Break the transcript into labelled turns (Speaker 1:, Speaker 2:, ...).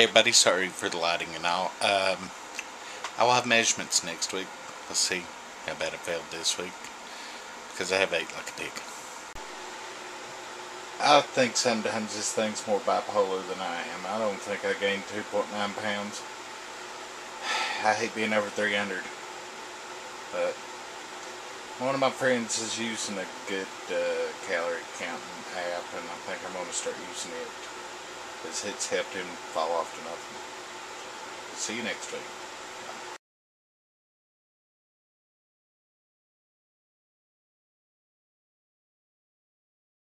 Speaker 1: Hey everybody, sorry for the lighting and all. Um, I will have measurements next week. Let's see how bad I failed this week. Because I have ate like a pig. I think sometimes this thing's more bipolar than I am. I don't think I gained 2.9 pounds. I hate being over 300. But one of my friends is using a good uh, calorie counting app and I think I'm going to start using it it's helped him fall off to nothing. See you next week.